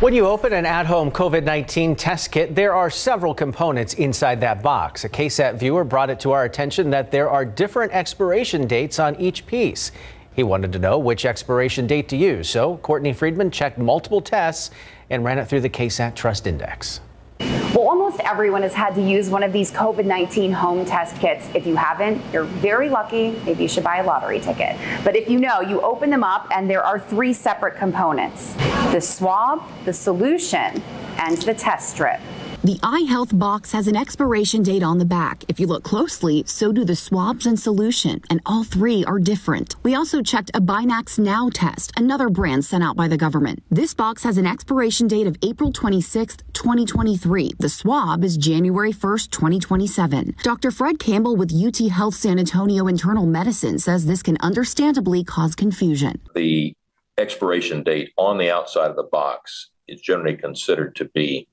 When you open an at home COVID 19 test kit, there are several components inside that box. A KSAT viewer brought it to our attention that there are different expiration dates on each piece. He wanted to know which expiration date to use, so Courtney Friedman checked multiple tests and ran it through the KSAT Trust Index. Well, almost everyone has had to use one of these COVID 19 home test kits. If you haven't, you're very lucky. Maybe you should buy a lottery ticket. But if you know, you open them up and there are three separate components the swab, the solution, and the test strip. The iHealth box has an expiration date on the back. If you look closely, so do the swabs and solution, and all three are different. We also checked a Binax Now test, another brand sent out by the government. This box has an expiration date of April 26, 2023. The swab is January 1st, 2027. Dr. Fred Campbell with UT Health San Antonio Internal Medicine says this can understandably cause confusion. The expiration date on the outside of the box is generally considered to be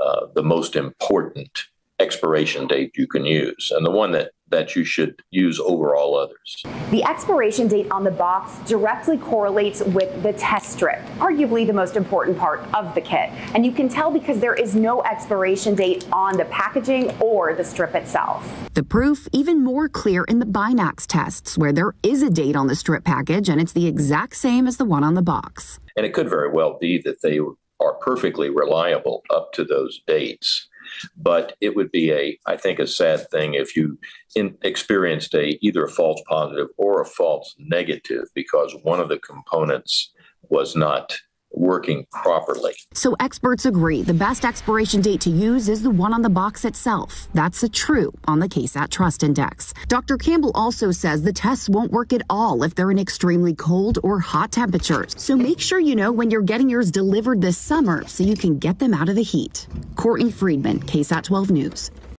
uh, the most important expiration date you can use and the one that that you should use over all others. The expiration date on the box directly correlates with the test strip, arguably the most important part of the kit. And you can tell because there is no expiration date on the packaging or the strip itself. The proof even more clear in the Binax tests where there is a date on the strip package and it's the exact same as the one on the box. And it could very well be that they are perfectly reliable up to those dates. But it would be a, I think, a sad thing if you in, experienced a either a false positive or a false negative because one of the components was not working properly. So experts agree the best expiration date to use is the one on the box itself. That's a true on the KSAT Trust Index. Dr. Campbell also says the tests won't work at all if they're in extremely cold or hot temperatures. So make sure you know when you're getting yours delivered this summer so you can get them out of the heat. Courtney Friedman, KSAT 12 News.